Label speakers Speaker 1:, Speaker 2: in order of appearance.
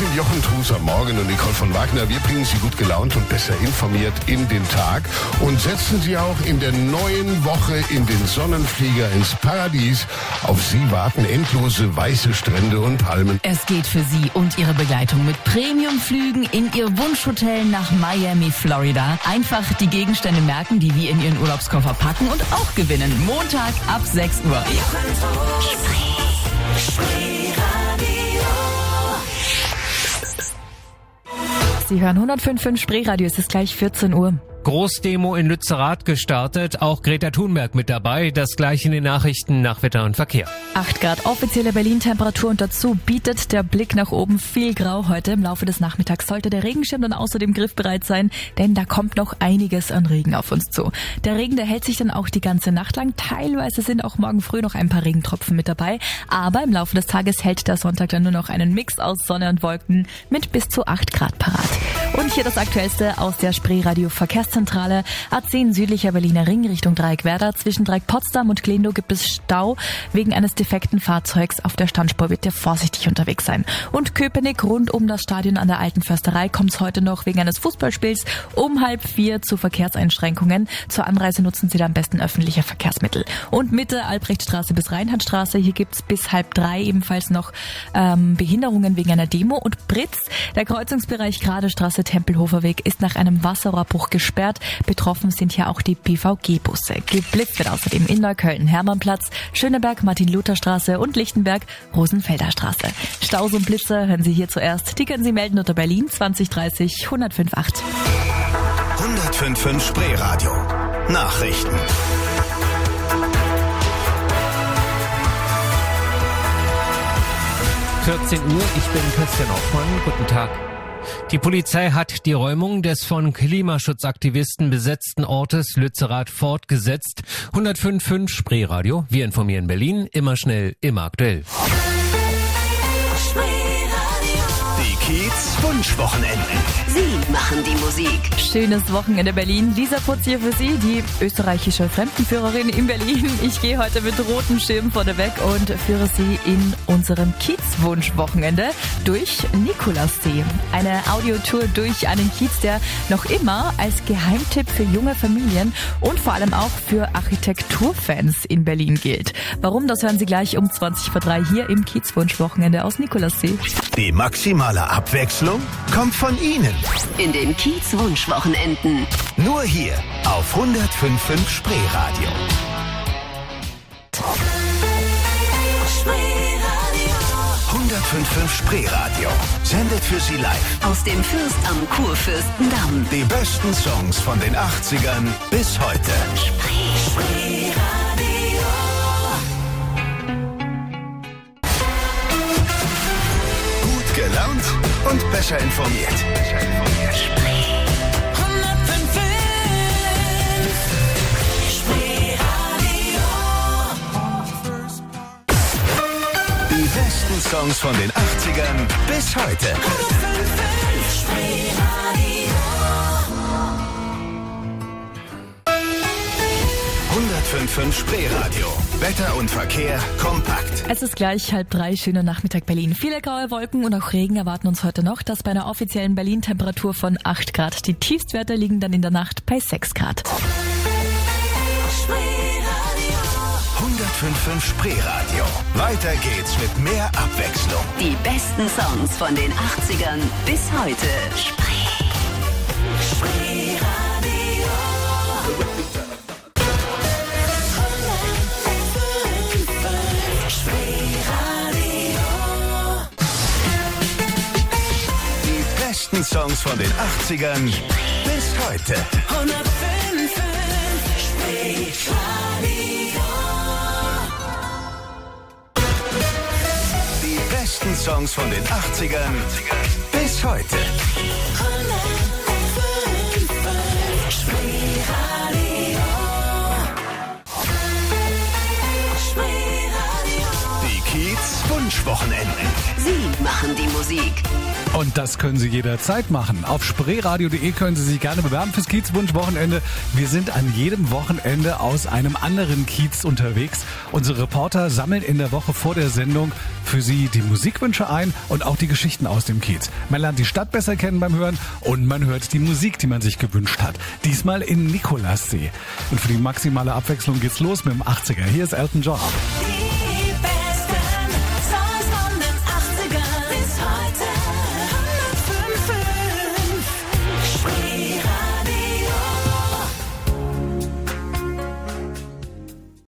Speaker 1: Jochen Trus am Morgen und Nicole von Wagner. Wir bringen Sie gut gelaunt und besser informiert in den Tag und setzen Sie auch in der neuen Woche in den Sonnenflieger ins Paradies. Auf Sie warten endlose weiße Strände und Palmen.
Speaker 2: Es geht für Sie und Ihre Begleitung mit Premiumflügen in Ihr Wunschhotel nach Miami, Florida. Einfach die Gegenstände merken, die wir in Ihren Urlaubskoffer packen und auch gewinnen. Montag ab 6 Uhr. Sie hören 105.5 Spreeradio, es ist gleich 14 Uhr.
Speaker 3: Großdemo in Lützerath gestartet, auch Greta Thunberg mit dabei. Das gleiche in den Nachrichten nach Wetter und Verkehr.
Speaker 2: 8 Grad offizielle Berlin-Temperatur und dazu bietet der Blick nach oben viel Grau heute. Im Laufe des Nachmittags sollte der Regenschirm dann außerdem griffbereit sein, denn da kommt noch einiges an Regen auf uns zu. Der Regen, der hält sich dann auch die ganze Nacht lang. Teilweise sind auch morgen früh noch ein paar Regentropfen mit dabei, aber im Laufe des Tages hält der Sonntag dann nur noch einen Mix aus Sonne und Wolken mit bis zu 8 Grad parat. Und hier das Aktuellste aus der Spreeradio Verkehrszentrale. A10 südlicher Berliner Ring Richtung Dreieckwerder. Zwischen Dreieck Potsdam und Glendo gibt es Stau. Wegen eines defekten Fahrzeugs auf der Standspur wird ihr vorsichtig unterwegs sein. Und Köpenick rund um das Stadion an der Alten Försterei kommt es heute noch wegen eines Fußballspiels um halb vier zu Verkehrseinschränkungen. Zur Anreise nutzen Sie da am besten öffentliche Verkehrsmittel. Und Mitte Albrechtstraße bis Reinhardtstraße. Hier gibt's bis halb drei ebenfalls noch ähm, Behinderungen wegen einer Demo. Und Britz, der Kreuzungsbereich Gerade Straße Tempelhofer Weg ist nach einem Wasserrohrbruch gesperrt. Betroffen sind hier auch die PVG-Busse. Geblitzt wird außerdem in Neukölln Hermannplatz, Schöneberg, Martin-Luther-Straße und Lichtenberg, Rosenfelder Straße. Staus und Blitze hören Sie hier zuerst. Die können Sie melden unter Berlin 2030 1058.
Speaker 4: 105.5 Spreeradio. Nachrichten.
Speaker 3: Vierzehn Uhr, ich bin Christian Hoffmann. Guten Tag. Die Polizei hat die Räumung des von Klimaschutzaktivisten besetzten Ortes Lützerath fortgesetzt. 105.5 Spreeradio. Wir informieren Berlin. Immer schnell, immer aktuell.
Speaker 4: Kiez Wunschwochenenden.
Speaker 5: Sie machen die Musik.
Speaker 2: Schönes Wochenende Berlin. Lisa Putz hier für Sie, die österreichische Fremdenführerin in Berlin. Ich gehe heute mit rotem Schirm vorneweg und führe Sie in unserem Kiezwunsch-Wochenende durch Nikolassee. Eine Audiotour durch einen Kiez, der noch immer als Geheimtipp für junge Familien und vor allem auch für Architekturfans in Berlin gilt. Warum, das hören Sie gleich um 20 vor 3 hier im Kiezwunsch-Wochenende aus Nikolassee.
Speaker 4: Die maximale Abwechslung kommt von Ihnen.
Speaker 5: In den Kiez Wunschwochenenden.
Speaker 4: Nur hier auf 105.5 Spreeradio. Spreeradio. Spreeradio sendet für Sie live
Speaker 5: Aus dem Fürst am Kurfürstendamm.
Speaker 4: die besten Songs von den 80ern bis heute. Gut besser informiert. Die besten Songs von den 80ern bis heute. Fünf Spreeradio. Wetter und Verkehr kompakt.
Speaker 2: Es ist gleich halb drei, schöner Nachmittag Berlin. Viele graue Wolken und auch Regen erwarten uns heute noch. Das bei einer offiziellen Berlin-Temperatur von 8 Grad. Die Tiefstwerte liegen dann in der Nacht bei 6 Grad.
Speaker 4: 105.5 Spreeradio. Weiter geht's mit mehr Abwechslung.
Speaker 5: Die besten Songs von den 80ern bis heute. Spree.
Speaker 4: Die besten Songs von den 80ern bis heute. Die besten Songs von den 80ern bis heute. Wunschwochenenden.
Speaker 5: Sie machen die Musik.
Speaker 6: Und das können Sie jederzeit machen. Auf spreeradio.de können Sie sich gerne bewerben fürs Kiezwunsch-Wochenende. Wir sind an jedem Wochenende aus einem anderen Kiez unterwegs. Unsere Reporter sammeln in der Woche vor der Sendung für Sie die Musikwünsche ein und auch die Geschichten aus dem Kiez. Man lernt die Stadt besser kennen beim Hören und man hört die Musik, die man sich gewünscht hat. Diesmal in Nikolassee. Und für die maximale Abwechslung geht's los mit dem 80er. Hier ist Elton John.